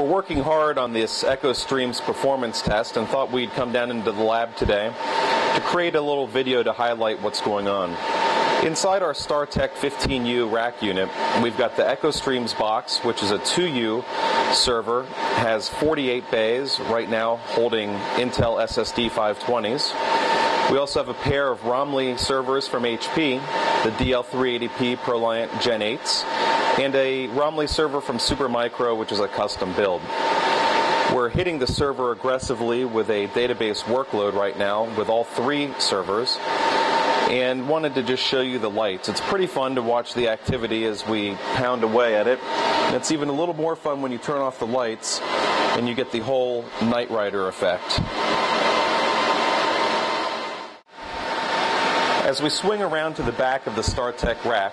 We're working hard on this Echo Streams performance test and thought we'd come down into the lab today to create a little video to highlight what's going on. Inside our StarTech 15U rack unit, we've got the Echo Streams box, which is a 2U server, has 48 bays, right now holding Intel SSD 520s. We also have a pair of Romley servers from HP, the DL380P ProLiant Gen 8s, and a Romley server from Supermicro, which is a custom build. We're hitting the server aggressively with a database workload right now with all three servers and wanted to just show you the lights. It's pretty fun to watch the activity as we pound away at it. It's even a little more fun when you turn off the lights and you get the whole Knight Rider effect. As we swing around to the back of the StarTech rack,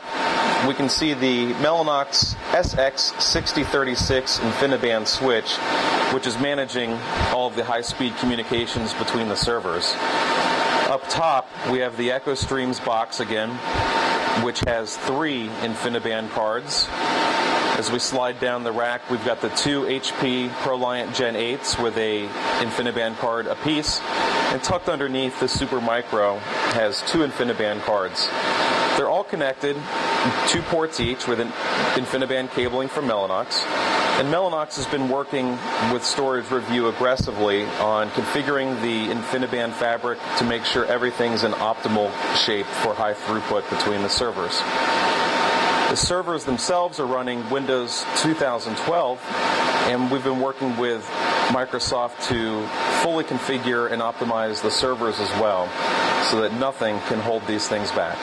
we can see the Mellanox SX6036 InfiniBand switch, which is managing all of the high-speed communications between the servers. Up top, we have the Echo Streams box again, which has three InfiniBand cards. As we slide down the rack, we've got the two HP ProLiant Gen 8s with a InfiniBand card apiece, and tucked underneath the Super Micro has two InfiniBand cards. They're all connected, two ports each with an InfiniBand cabling from Mellanox. And Mellanox has been working with Storage Review aggressively on configuring the InfiniBand fabric to make sure everything's in optimal shape for high throughput between the servers. The servers themselves are running Windows 2012, and we've been working with Microsoft to fully configure and optimize the servers as well so that nothing can hold these things back.